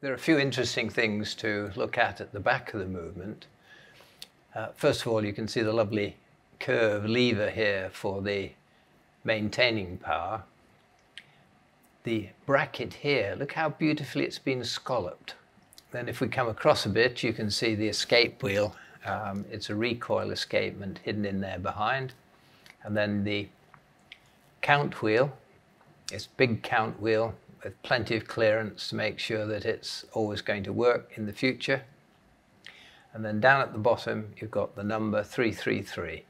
there are a few interesting things to look at at the back of the movement. Uh, first of all, you can see the lovely curve lever here for the maintaining power. The bracket here, look how beautifully it's been scalloped. Then if we come across a bit, you can see the escape wheel. Um, it's a recoil escapement hidden in there behind. And then the count wheel, this big count wheel with plenty of clearance to make sure that it's always going to work in the future. And then down at the bottom, you've got the number 333.